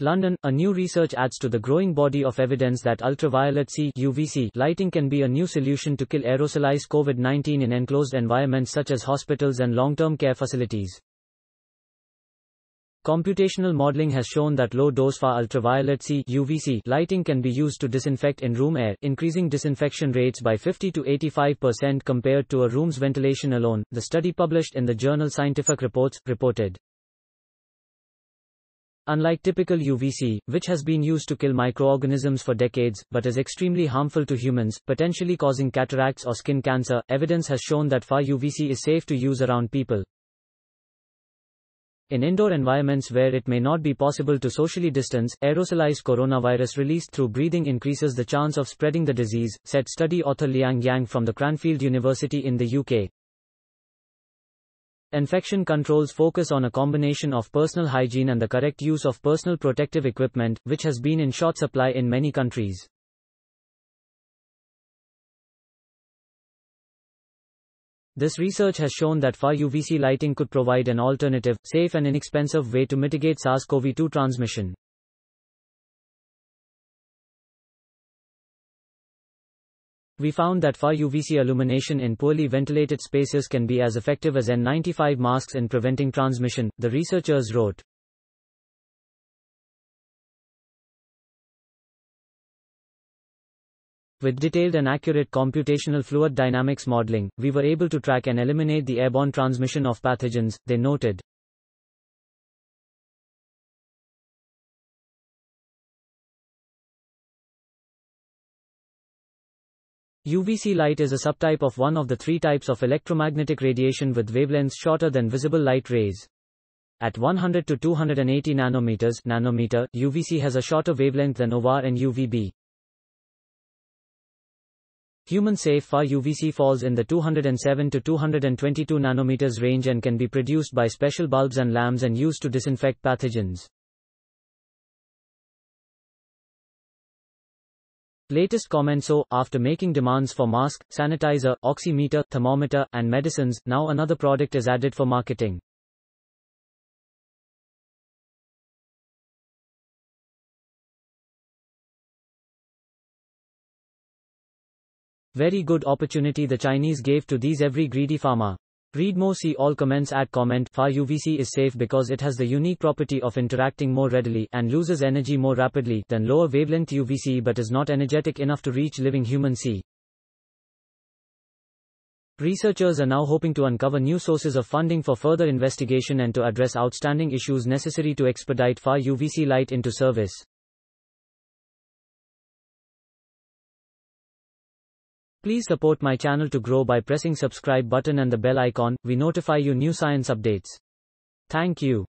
London, a new research adds to the growing body of evidence that ultraviolet C UVC lighting can be a new solution to kill aerosolized COVID-19 in enclosed environments such as hospitals and long-term care facilities. Computational modeling has shown that low-dose far ultraviolet C UVC lighting can be used to disinfect in-room air, increasing disinfection rates by 50 to 85% compared to a room's ventilation alone, the study published in the journal Scientific Reports, reported. Unlike typical UVC, which has been used to kill microorganisms for decades, but is extremely harmful to humans, potentially causing cataracts or skin cancer, evidence has shown that far UVC is safe to use around people. In indoor environments where it may not be possible to socially distance, aerosolized coronavirus released through breathing increases the chance of spreading the disease, said study author Liang Yang from the Cranfield University in the UK. Infection controls focus on a combination of personal hygiene and the correct use of personal protective equipment, which has been in short supply in many countries. This research has shown that far UVC lighting could provide an alternative, safe and inexpensive way to mitigate SARS-CoV-2 transmission. We found that far UVC illumination in poorly ventilated spaces can be as effective as N95 masks in preventing transmission, the researchers wrote. With detailed and accurate computational fluid dynamics modeling, we were able to track and eliminate the airborne transmission of pathogens, they noted. UVC light is a subtype of one of the three types of electromagnetic radiation with wavelengths shorter than visible light rays. At 100 to 280 nanometers nanometer, UVC has a shorter wavelength than UVA and UVB. Human safe far UVC falls in the 207 to 222 nanometers range and can be produced by special bulbs and lamps and used to disinfect pathogens. Latest comment so, after making demands for mask, sanitizer, oximeter, thermometer, and medicines, now another product is added for marketing. Very good opportunity the Chinese gave to these every greedy farmer. Read more see all comments add comment far UVC is safe because it has the unique property of interacting more readily and loses energy more rapidly than lower wavelength UVC but is not energetic enough to reach living human C. Researchers are now hoping to uncover new sources of funding for further investigation and to address outstanding issues necessary to expedite far UVC light into service. Please support my channel to grow by pressing subscribe button and the bell icon. We notify you new science updates. Thank you.